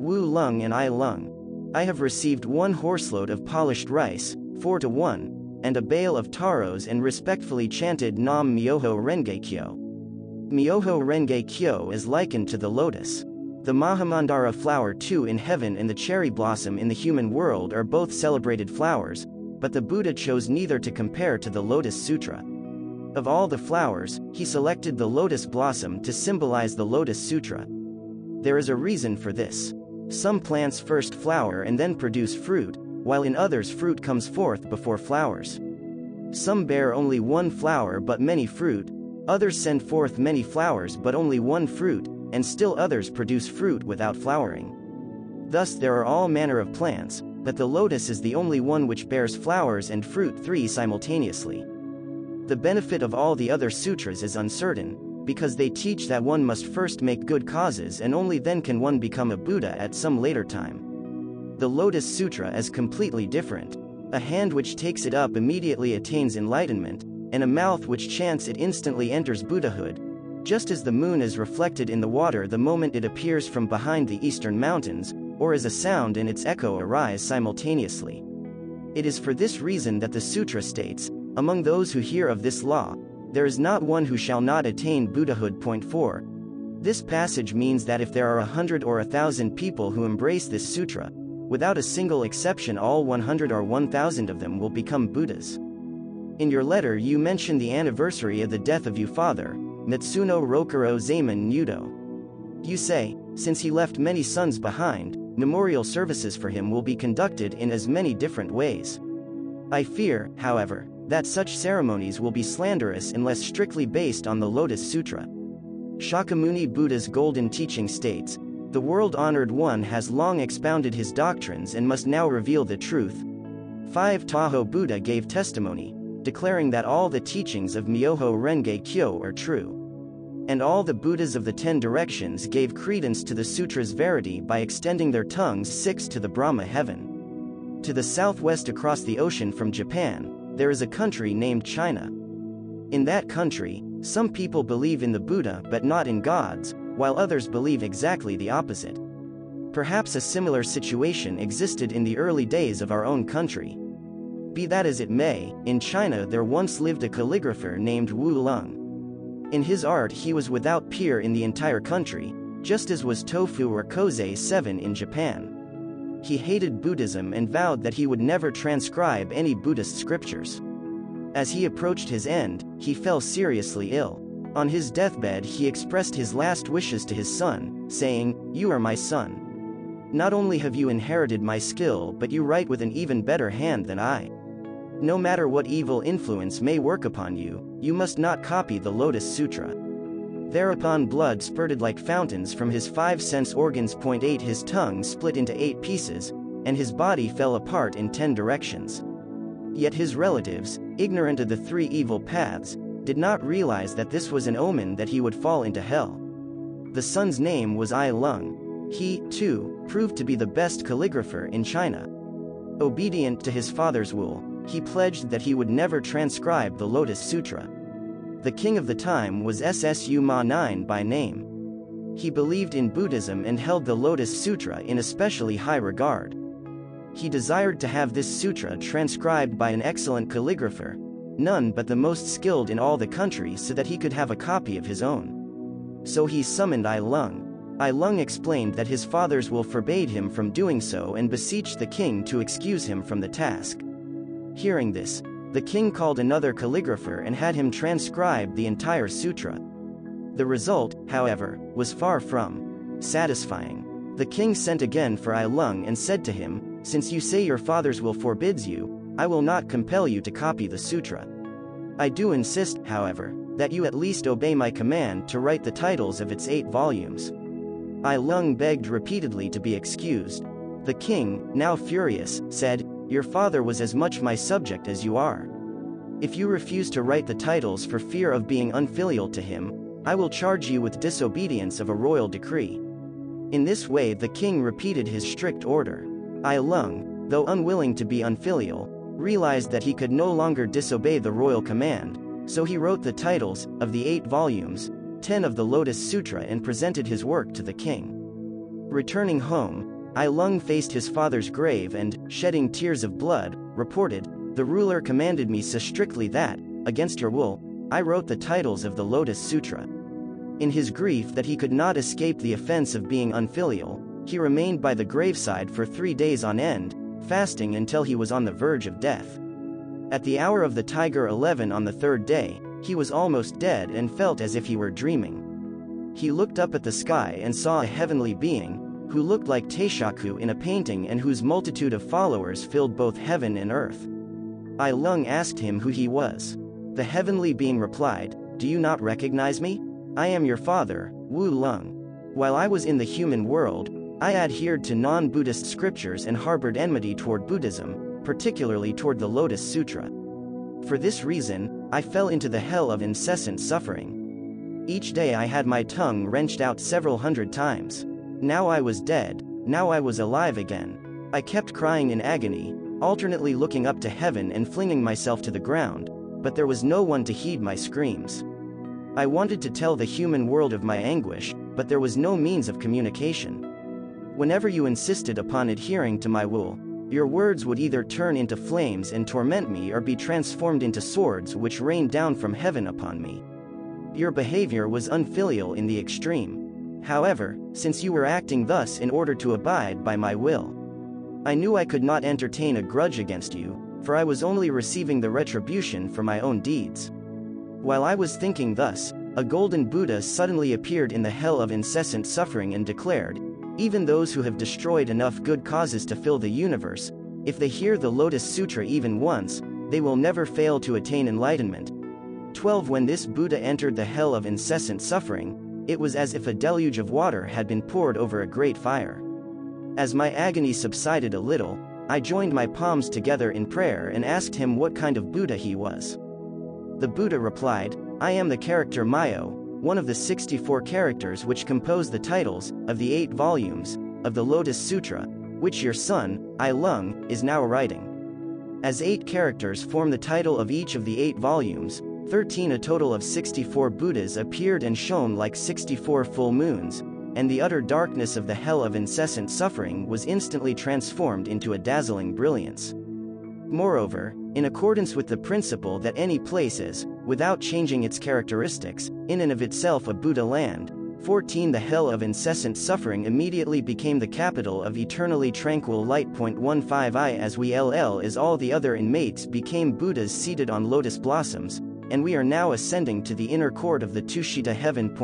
Wu Lung and I Lung. I have received one horseload of polished rice, four to one, and a bale of taros and respectfully chanted Nam Myoho Renge Kyo. Myoho Renge Kyo is likened to the lotus. The Mahamandara flower too in heaven and the cherry blossom in the human world are both celebrated flowers, but the Buddha chose neither to compare to the Lotus Sutra. Of all the flowers, he selected the lotus blossom to symbolize the Lotus Sutra. There is a reason for this. Some plants first flower and then produce fruit, while in others fruit comes forth before flowers. Some bear only one flower but many fruit, others send forth many flowers but only one fruit, and still others produce fruit without flowering. Thus there are all manner of plants, but the lotus is the only one which bears flowers and fruit three simultaneously. The benefit of all the other sutras is uncertain, because they teach that one must first make good causes and only then can one become a Buddha at some later time. The Lotus Sutra is completely different. A hand which takes it up immediately attains enlightenment, and a mouth which chants it instantly enters Buddhahood, just as the moon is reflected in the water the moment it appears from behind the eastern mountains, or as a sound and its echo arise simultaneously. It is for this reason that the sutra states, among those who hear of this law, there is not one who shall not attain Buddhahood. Point 4. This passage means that if there are a hundred or a thousand people who embrace this sutra, without a single exception all 100 or 1000 of them will become Buddhas. In your letter you mention the anniversary of the death of your father, Matsuno Rokuro Zaman Nudo. You say, since he left many sons behind, memorial services for him will be conducted in as many different ways. I fear, however, that such ceremonies will be slanderous unless strictly based on the Lotus Sutra. Shakyamuni Buddha's golden teaching states, the world-honored one has long expounded his doctrines and must now reveal the truth. 5 Taho Buddha gave testimony, declaring that all the teachings of Myoho Renge Kyo are true. And all the Buddhas of the Ten Directions gave credence to the sutra's verity by extending their tongues six to the Brahma heaven. To the southwest across the ocean from Japan, there is a country named China. In that country, some people believe in the Buddha but not in gods, while others believe exactly the opposite. Perhaps a similar situation existed in the early days of our own country. Be that as it may, in China there once lived a calligrapher named Wu Lung. In his art he was without peer in the entire country, just as was Tofu or Kosei 7 in Japan. He hated Buddhism and vowed that he would never transcribe any Buddhist scriptures. As he approached his end, he fell seriously ill. On his deathbed he expressed his last wishes to his son, saying, You are my son. Not only have you inherited my skill but you write with an even better hand than I. No matter what evil influence may work upon you, you must not copy the Lotus Sutra. Thereupon blood spurted like fountains from his five sense organs. Point 8 His tongue split into eight pieces, and his body fell apart in ten directions. Yet his relatives, ignorant of the three evil paths, did not realize that this was an omen that he would fall into hell. The son's name was Ai Lung. He, too, proved to be the best calligrapher in China. Obedient to his father's will, he pledged that he would never transcribe the Lotus Sutra. The king of the time was Ssu Ma 9 by name. He believed in Buddhism and held the Lotus Sutra in especially high regard. He desired to have this sutra transcribed by an excellent calligrapher, none but the most skilled in all the country so that he could have a copy of his own. So he summoned I Lung. I Lung explained that his father's will forbade him from doing so and beseeched the king to excuse him from the task. Hearing this, the king called another calligrapher and had him transcribe the entire sutra. The result, however, was far from satisfying. The king sent again for I Lung and said to him, Since you say your father's will forbids you, I will not compel you to copy the sutra. I do insist, however, that you at least obey my command to write the titles of its eight volumes. I Lung begged repeatedly to be excused. The king, now furious, said, your father was as much my subject as you are. If you refuse to write the titles for fear of being unfilial to him, I will charge you with disobedience of a royal decree. In this way the king repeated his strict order. I Lung, though unwilling to be unfilial, realized that he could no longer disobey the royal command, so he wrote the titles, of the eight volumes, ten of the Lotus Sutra and presented his work to the king. Returning home, I Lung faced his father's grave and, shedding tears of blood, reported, The ruler commanded me so strictly that, against your will, I wrote the titles of the Lotus Sutra. In his grief that he could not escape the offense of being unfilial, he remained by the graveside for three days on end, fasting until he was on the verge of death. At the hour of the Tiger 11 on the third day, he was almost dead and felt as if he were dreaming. He looked up at the sky and saw a heavenly being, who looked like Taishaku in a painting and whose multitude of followers filled both heaven and earth. I Lung asked him who he was. The heavenly being replied, Do you not recognize me? I am your father, Wu Lung. While I was in the human world, I adhered to non-Buddhist scriptures and harbored enmity toward Buddhism, particularly toward the Lotus Sutra. For this reason, I fell into the hell of incessant suffering. Each day I had my tongue wrenched out several hundred times. Now I was dead, now I was alive again. I kept crying in agony, alternately looking up to heaven and flinging myself to the ground, but there was no one to heed my screams. I wanted to tell the human world of my anguish, but there was no means of communication. Whenever you insisted upon adhering to my will, your words would either turn into flames and torment me or be transformed into swords which rained down from heaven upon me. Your behavior was unfilial in the extreme. However, since you were acting thus in order to abide by my will, I knew I could not entertain a grudge against you, for I was only receiving the retribution for my own deeds. While I was thinking thus, a golden Buddha suddenly appeared in the hell of incessant suffering and declared, even those who have destroyed enough good causes to fill the universe, if they hear the Lotus Sutra even once, they will never fail to attain enlightenment. 12 When this Buddha entered the hell of incessant suffering, it was as if a deluge of water had been poured over a great fire. As my agony subsided a little, I joined my palms together in prayer and asked him what kind of Buddha he was. The Buddha replied, I am the character Myo, one of the 64 characters which compose the titles of the eight volumes of the Lotus Sutra, which your son, I Lung, is now writing. As eight characters form the title of each of the eight volumes, 13 a total of 64 Buddhas appeared and shone like 64 full moons, and the utter darkness of the hell of incessant suffering was instantly transformed into a dazzling brilliance. Moreover, in accordance with the principle that any place is, without changing its characteristics, in and of itself a Buddha land. 14 The hell of incessant suffering immediately became the capital of eternally tranquil light. 15 I as we LL as all the other inmates became Buddhas seated on lotus blossoms, and we are now ascending to the inner court of the Tushita heaven.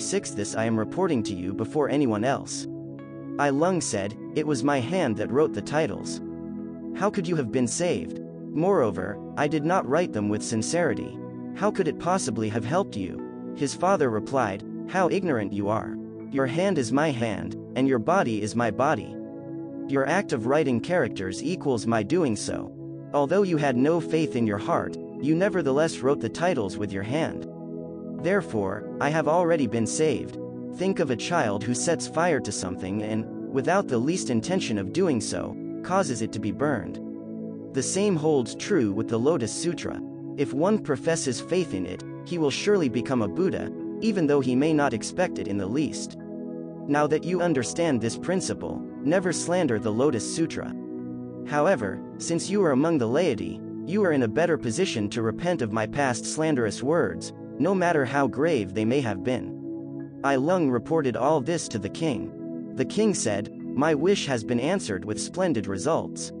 16 This I am reporting to you before anyone else. I Lung said, It was my hand that wrote the titles. How could you have been saved? Moreover, I did not write them with sincerity. How could it possibly have helped you? His father replied, How ignorant you are. Your hand is my hand, and your body is my body. Your act of writing characters equals my doing so. Although you had no faith in your heart, you nevertheless wrote the titles with your hand. Therefore, I have already been saved. Think of a child who sets fire to something and, without the least intention of doing so, causes it to be burned. The same holds true with the Lotus Sutra. If one professes faith in it, he will surely become a Buddha, even though he may not expect it in the least. Now that you understand this principle, never slander the Lotus Sutra. However, since you are among the laity, you are in a better position to repent of my past slanderous words, no matter how grave they may have been. I Lung reported all this to the king. The king said, My wish has been answered with splendid results.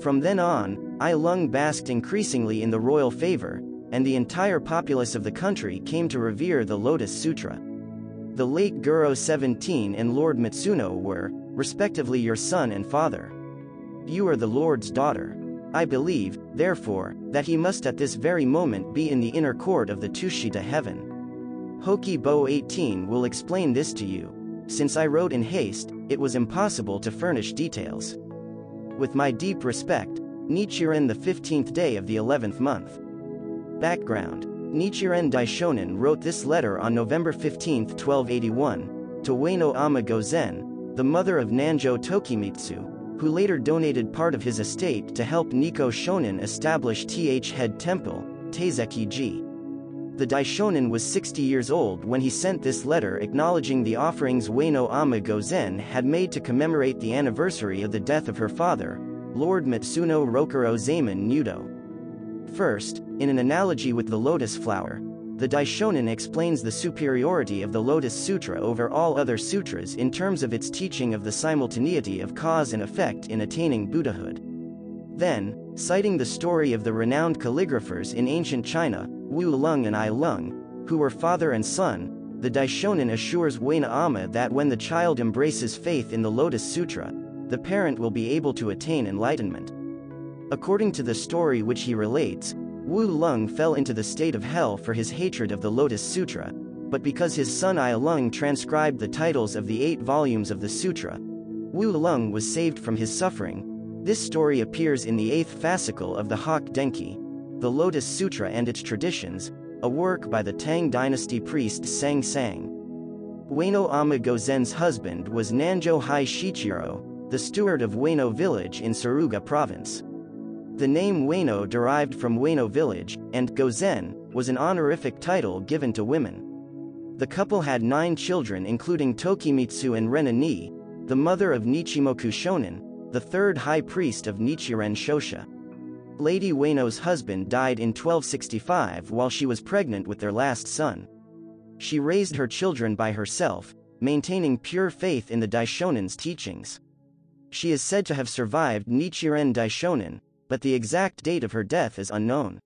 From then on, I Lung basked increasingly in the royal favor, and the entire populace of the country came to revere the Lotus Sutra. The late Goro 17 and Lord Matsuno were, respectively, your son and father. You are the Lord's daughter. I believe, therefore, that he must at this very moment be in the inner court of the Tushita heaven. Hoki Bo 18 will explain this to you. Since I wrote in haste, it was impossible to furnish details. With my deep respect, Nichiren the 15th day of the 11th month. Background Nichiren Daishonin wrote this letter on November 15, 1281, to Ueno Ama Gozen, the mother of Nanjo Tokimitsu, who later donated part of his estate to help Nikko Shonin establish Th Head Temple, Taiseki-ji. The Daishonin was 60 years old when he sent this letter acknowledging the offerings Ueno Ama Gozen had made to commemorate the anniversary of the death of her father, Lord Matsuno Rokuro Zaman Nudo. First, in an analogy with the lotus flower, the Daishonin explains the superiority of the Lotus Sutra over all other sutras in terms of its teaching of the simultaneity of cause and effect in attaining Buddhahood. Then, citing the story of the renowned calligraphers in ancient China, Wu Lung and I Lung, who were father and son, the Daishonin assures Ueno Ama that when the child embraces faith in the Lotus Sutra, the parent will be able to attain enlightenment. According to the story which he relates, Wu Lung fell into the state of hell for his hatred of the Lotus Sutra, but because his son I Lung transcribed the titles of the eight volumes of the sutra, Wu Lung was saved from his suffering. This story appears in the eighth fascicle of the Hak Denki, the Lotus Sutra and its Traditions, a work by the Tang dynasty priest Sang Sang. Ueno Ama Gozen's husband was Nanjo Hai Shichiro, the steward of Ueno village in Suruga province. The name Ueno derived from Ueno village, and Gozen, was an honorific title given to women. The couple had nine children including Tokimitsu and Renani, the mother of Nichimoku Shonin, the third high priest of Nichiren Shoshu. Lady Ueno's husband died in 1265 while she was pregnant with their last son. She raised her children by herself, maintaining pure faith in the Daishonin's teachings. She is said to have survived Nichiren Daishonin, but the exact date of her death is unknown.